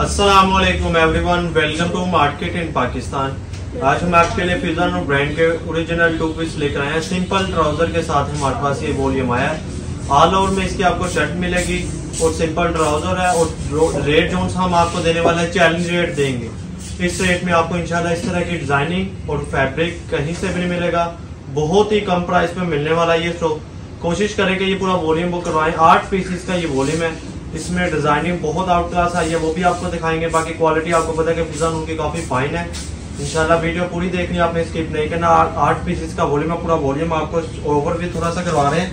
Aslam everyone welcome to market in Pakistan आज हम आपके लिए फिजन ब्रांड के ओरिजिनल टू पीस लेकर आए हैं। सिंपल ट्राउज़र के साथ हमारे पास ये वॉल्यूम आया है। ऑल ओवर में इसकी आपको शर्ट मिलेगी। और सिंपल ट्राउज़र है और रेट जो हम आपको देने वाले हैं चैलेंज रेट देंगे। इस रेट में आपको इंशाल्लाह इस तरह की डिज़ाइनिंग और फैब्रिक कहीं से भी नहीं मिलेगा। बहुत ही कम प्राइस में मिलने वाला ये। स्टॉक कोशिश करें कि ये पूरा वॉल्यूम बुक करवाएँ। आठ पीसीस का ये वॉल्यूम है। इसमें डिज़ाइनिंग बहुत आउट क्लास आई है, वो भी आपको दिखाएँगे। बाकी क्वालिटी आपको पता है कि फिजान उनकी काफ़ी फाइन है। इंशाल्लाह वीडियो पूरी देखनी आपने स्किप नहीं करना। आठ पीसेस का वॉल्यूम पूरा वॉल्यूम आपको ओवर भी थोड़ा सा करवा रहे हैं।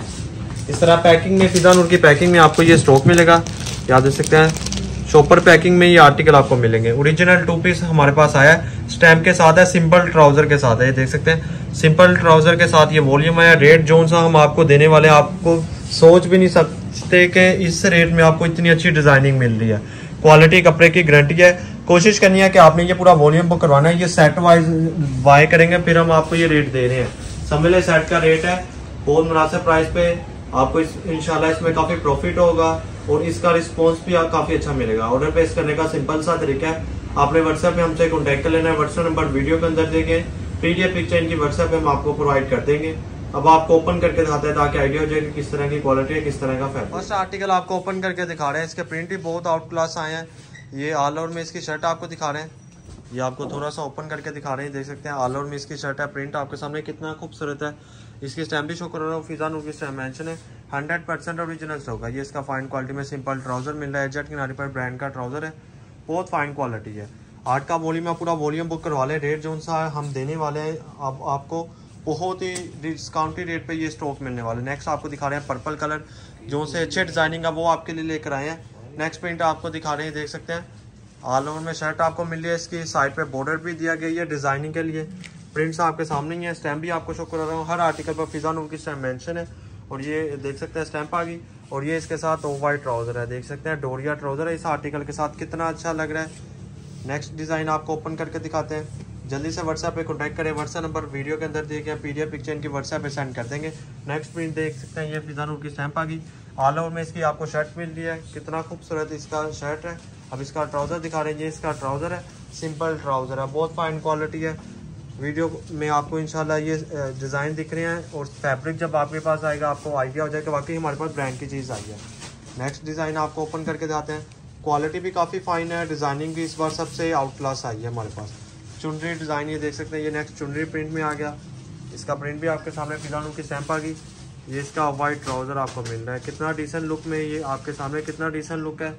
इस तरह पैकिंग में फिजान उनकी पैकिंग में आपको ये स्टॉक मिलेगा। याद देख सकते हैं शॉपर पैकिंग में ये आर्टिकल आपको मिलेंगे। ओरिजिनल टू पीस हमारे पास आया है। स्टैम्प के साथ है सिंपल ट्राउज़र के साथ है, ये देख सकते हैं। सिंपल ट्राउज़र के साथ ये वॉल्यूम है रेट जोन सा हम आपको देने वाले आपको सोच भी नहीं सकते सोचते कि इस रेट में आपको इतनी अच्छी डिज़ाइनिंग मिल रही है। क्वालिटी कपड़े की गारंटी है। कोशिश करनी है कि आपने ये पूरा वॉल्यूम बुक करवाना है। ये सेट वाइज बाय करेंगे, फिर हम आपको ये रेट दे रहे हैं। समझ सेट का रेट है। बहुत मुनासिब प्राइस पे आपको इस, इंशाल्लाह इसमें काफ़ी प्रॉफिट होगा और इसका रिस्पॉन्स भी काफ़ी अच्छा मिलेगा। ऑर्डर प्लेस करने का सिंपल सा तरीका है। आपने व्हाट्सएप में हमसे कॉन्टेक्ट कर लेना है। व्हाट्सएप नंबर वीडियो के अंदर देंगे। पीडीएफ पिक्चर इनकी व्हाट्सएप में हम आपको प्रोवाइड कर देंगे। अब आपको ओपन करके दिखाते हैं ताकि आइडिया हो जाए कि किस तरह की क्वालिटी है किस तरह का फैब्रिक फ़र्स्ट आर्टिकल आपको ओपन करके दिखा रहे हैं। इसके प्रिंट भी बहुत आउट क्लास आए हैं। ये ऑल ओवर में इसकी शर्ट आपको दिखा रहे हैं। ये आपको थोड़ा सा ओपन करके दिखा रहे हैं। देख सकते हैं ऑल ओवर में इसकी शर्ट है। प्रिंट आपके सामने कितना खूबसूरत है। इसकी स्टैम्प भी शो कर रहा हूँ। फिजान उनकी स्टैम्प मैंशन है। हंड्रेड परसेंट ओरिजिनल होगा ये इसका फाइन क्वालिटी में सिंपल ट्राउज़र मिल रहा है। जेट किनारे पर ब्रांड का ट्राउज़र है। बहुत फाइन क्वालिटी है। आर्ट का वॉल्यूम पूरा वॉल्यूम बुक करवा लें। रेट जो सा हम देने वाले हैं आप, आपको बहुत ही डिस्काउंटेड रेट पे ये स्टॉक मिलने वाले। नेक्स्ट आपको दिखा रहे हैं पर्पल कलर जो से अच्छे डिज़ाइनिंग है वो आपके लिए लेकर आए हैं। नेक्स्ट प्रिंट आपको दिखा रहे हैं, देख सकते हैं। ऑल ओवर में शर्ट आपको मिल है। इसकी साइड पे बॉर्डर भी दिया गया है डिज़ाइनिंग के लिए। प्रिंट्स आपके सामने ही है। स्टैम्प भी आपको शो कर रहा हूँ। हर आर्टिकल पर फिजा नूर की स्टैम्प मैंशन है। और ये देख सकते हैं स्टैम्प आ गई। और ये इसके साथ ओ वाइट ट्राउज़र है। देख सकते हैं डोरिया ट्राउज़र है। इस आर्टिकल के साथ कितना अच्छा लग रहा है। नेक्स्ट डिज़ाइन आपको ओपन करके दिखाते हैं। जल्दी से व्हाट्सएप पे कॉन्टैक्ट करें। व्हाट्सएप नंबर वीडियो के अंदर दिए गए पीडीएफ पिक्चर इनकी व्हाट्सएप पे सेंड कर देंगे। नेक्स्ट प्रिंट देख सकते हैं, ये फिजानूर की स्टैंप आ गई। ऑल ओवर में इसकी आपको शर्ट मिल रही है। कितना खूबसूरत इसका शर्ट है। अब इसका ट्राउज़र दिखा रहे हैं। ये इसका ट्राउज़र है। सिंपल ट्राउज़र है। बहुत फाइन क्वालिटी है। वीडियो में आपको इनशाला ये डिज़ाइन दिख रहे हैं और फैब्रिक जब आपके पास आएगा, आपको आइडिया हो जाएगा वाकई हमारे पास ब्रांड की चीज़ आई है। नेक्स्ट डिज़ाइन आपको ओपन करके दिखाते हैं। क्वालिटी भी काफ़ी फाइन है। डिज़ाइनिंग भी इस बार सबसे आउट क्लास आई है हमारे पास। चुनरी डिज़ाइन ये देख सकते हैं, ये नेक्स्ट चुनरी प्रिंट में आ गया। इसका प्रिंट भी आपके सामने फ़िलहाल की सैंप गई। ये इसका वाइट ट्राउज़र आपको मिल रहा है। कितना डिसेंट लुक में ये आपके सामने कितना डिसेंट लुक है।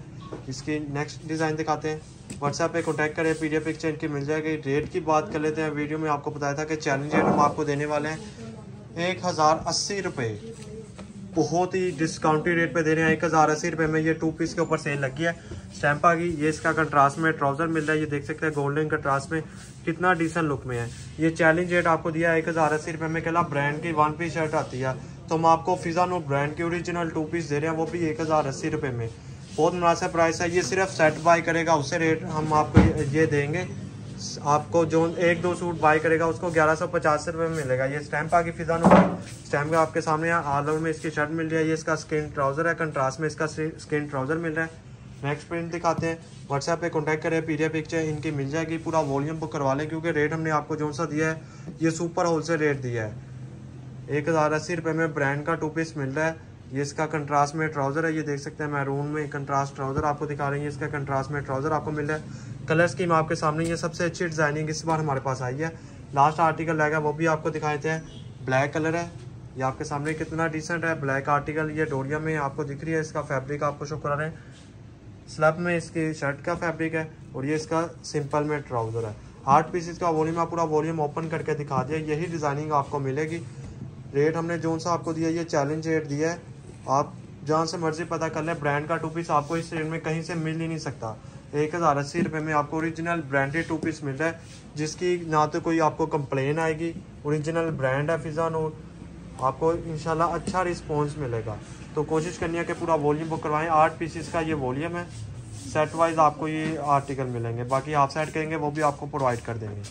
इसकी नेक्स्ट डिज़ाइन दिखाते हैं। व्हाट्सएप पे कॉन्टैक्ट करें पीडीएफ पिक्चर इनकी मिल जाएगी। रेट की बात कर लेते हैं। वीडियो में आपको बताया था कि चैलेंज रेट हम आपको देने वाले हैं। एक हज़ार अस्सी रुपये बहुत ही डिस्काउंटेड रेट पे दे रहे हैं। एक हज़ार अस्सी रुपये में ये टू पीस के ऊपर सेल लगी है। स्टैम्प गई। ये इसका कंट्रास्ट में ट्राउज़र मिल रहा है। ये देख सकते हैं गोल्डन कंट्रास्ट में कितना डिसेंट लुक में है। ये चैलेंज रेट आपको दिया है, एक हज़ार अस्सी रुपये में कहला ब्रांड की वन पीस शर्ट आती है। तो हम आपको फिजा नो ब्रांड की ओरिजिनल टू पीस दे रहे हैं, वो भी एक हज़ार अस्सी रुपये में। बहुत मुनासिब प्राइस है, ये सिर्फ़ सेट बाय करेगा उससे रेट हम आपको ये देंगे। आपको जो एक दो सूट बाय करेगा, उसको ग्यारह सौ पचास रुपये में मिलेगा। ये स्टैम्प आगे फिजा स्टैम्प आपके सामने ऑल ओवर में इसकी शर्ट मिल रही है। ये इसका स्किन ट्राउज़र है कंट्रास्ट में इसका स्किन ट्राउज़र मिल रहा है। नेक्स्ट प्रिंट दिखाते हैं। व्हाट्सएप पे कॉन्टैक्ट करें पीडीएफ पिक्चर इनकी मिल जाएगी, पूरा वॉल्यूम बुक करवा लें, क्योंकि रेट हमने आपको जो सा दिया है, ये सुपर होलसेल रेट दिया है। एक हज़ार अस्सी रुपये में ब्रांड का टू पीस मिल रहा है। ये इसका कंट्रास्ट में ट्राउज़र है, ये देख सकते हैं मैरून में कंट्रास्ट ट्राउज़र आपको दिखा रही है इसका कंट्रास्ट में ट्राउज़र आपको मिल रहा है। कलर स्कीम आपके सामने, ये सबसे अच्छी डिज़ाइनिंग इस बार हमारे पास आई है। लास्ट आर्टिकल रहेगा वो भी आपको दिखाए थे। ब्लैक कलर है। ये आपके सामने कितना डिसेंट है। ब्लैक आर्टिकल ये डोरिया में आपको दिख रही है, इसका फैब्रिक आपको शो करा रहे हैं। स्लब में इसकी शर्ट का फैब्रिक है और ये इसका सिंपल में ट्राउज़र है। आठ पीस का वॉल्यूम पूरा वॉल्यूम ओपन करके दिखा दिया, यही डिज़ाइनिंग आपको मिलेगी। रेट हमने जो सा आपको दिया, ये चैलेंज रेट दिया है। आप जहाँ से मर्ज़ी पता कर लें ब्रांड का टू पीस आपको इस रेट में कहीं से मिल ही नहीं सकता। एक हज़ार अस्सी रुपये में आपको ओरिजिनल ब्रांडेड टू पीस मिल रहा है, जिसकी ना तो कोई आपको कंप्लेन आएगी। ओरिजिनल ब्रांड है फिजा नोट आपको इन अच्छा रिस्पॉन्स मिलेगा। तो कोशिश करनी है कि पूरा वॉल्यूम बुक करवाएँ। आठ पीसीस का ये वॉल्यूम है। सेट वाइज आपको ये आर्टिकल मिलेंगे। बाकी आप सेट करेंगे, वो भी आपको प्रोवाइड कर देंगे।